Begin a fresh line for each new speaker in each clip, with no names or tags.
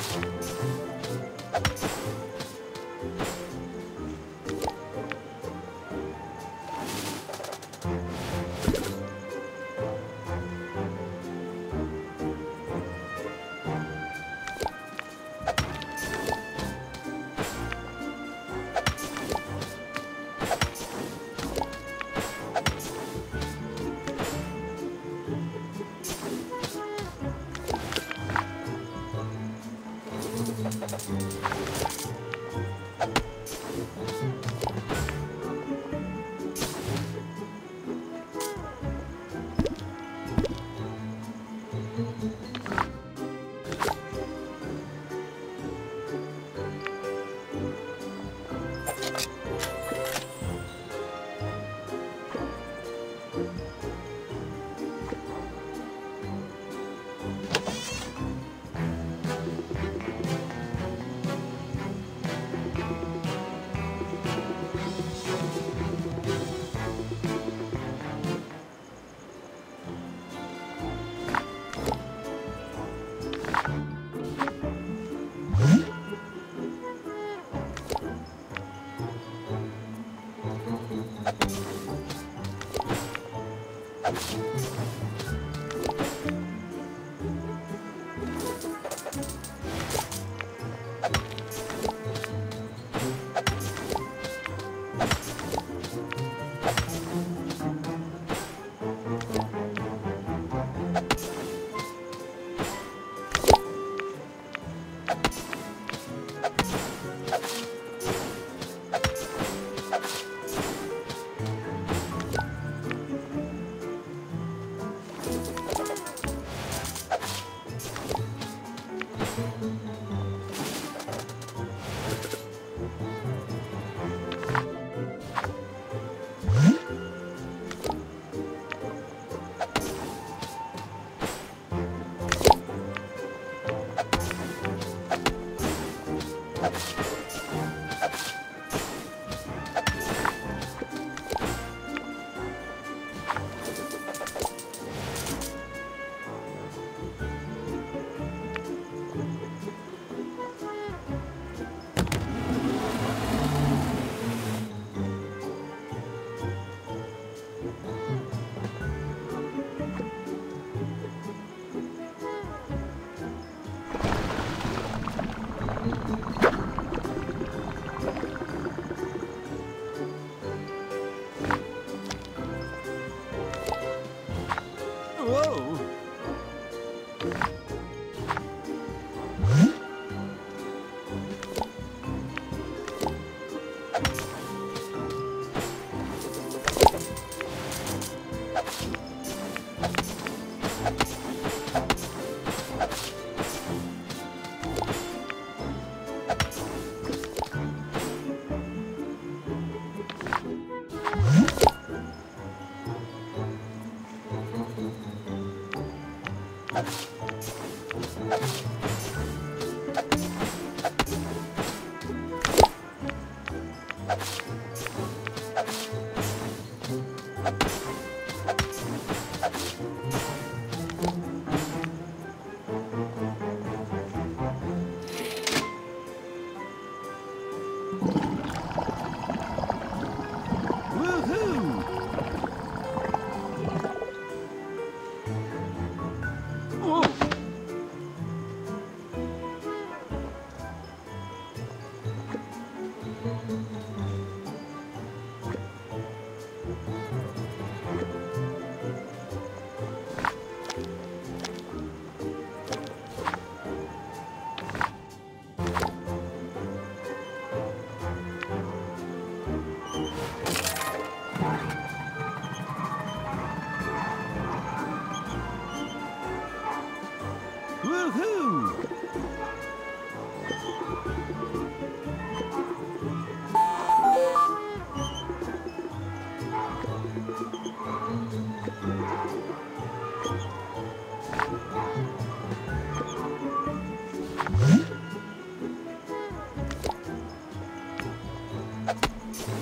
Thank you.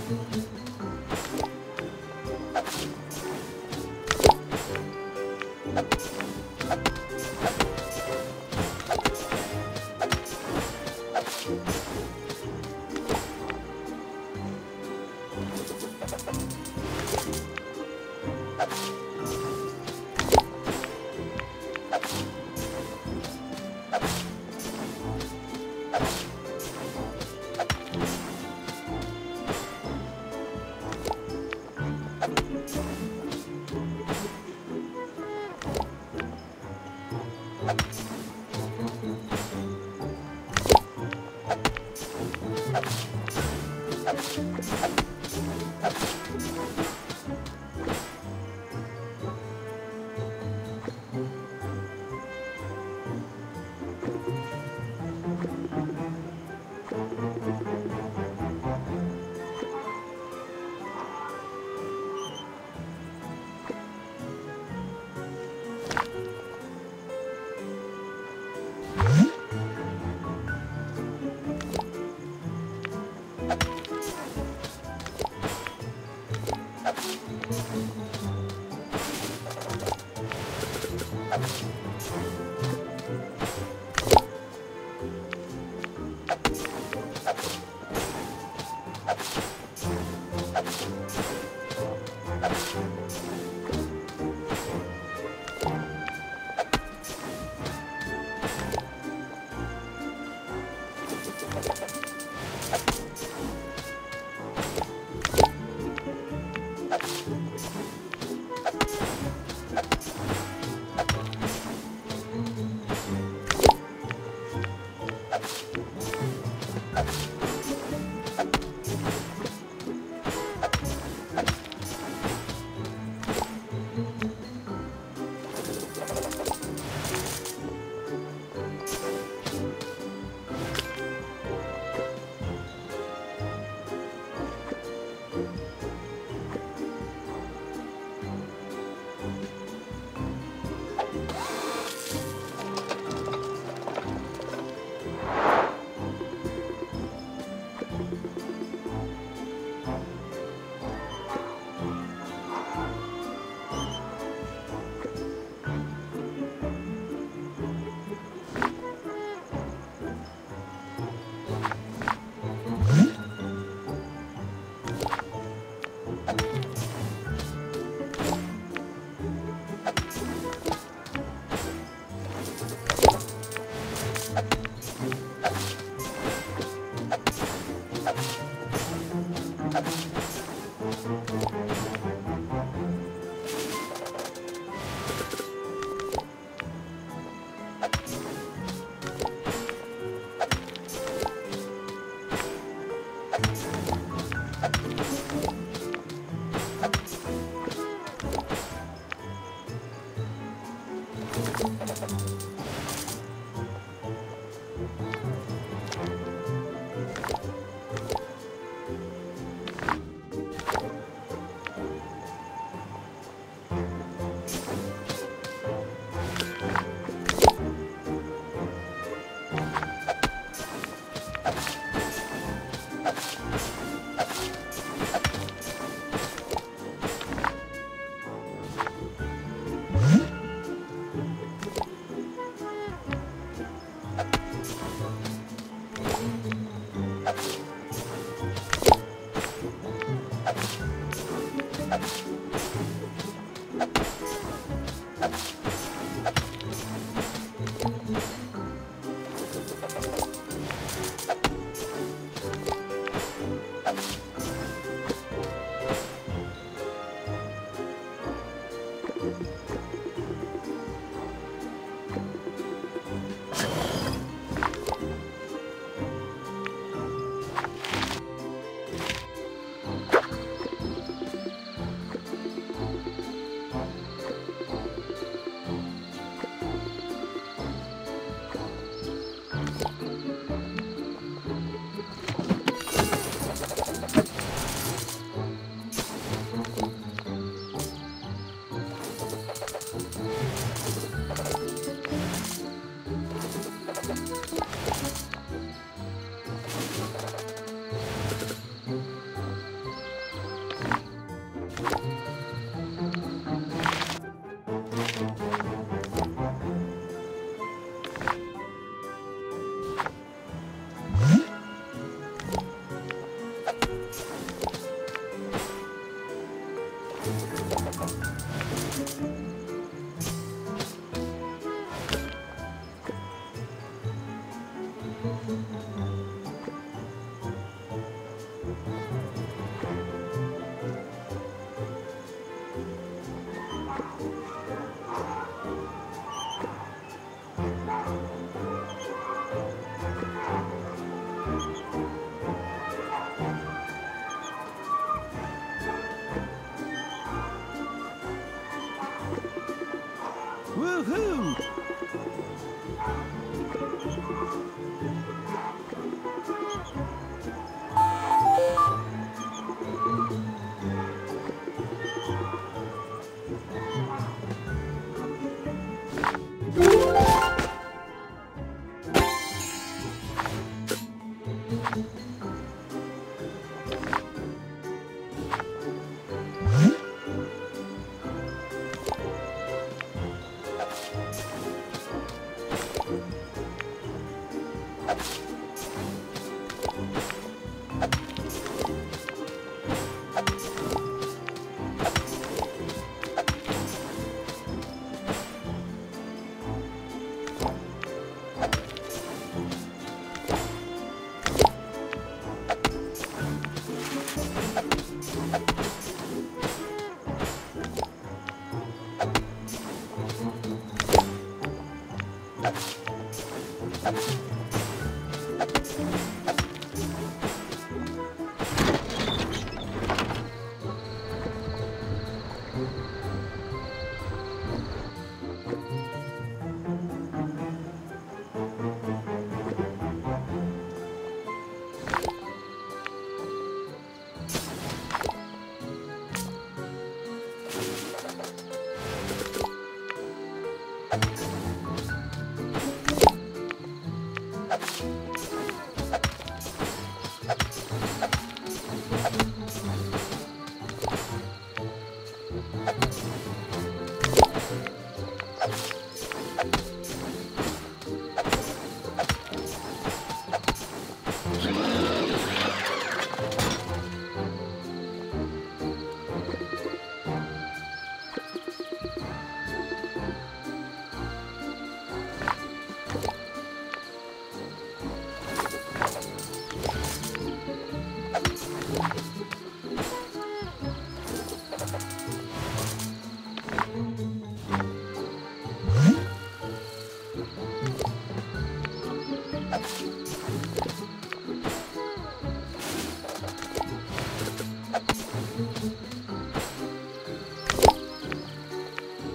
Thank you. Thank you.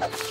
you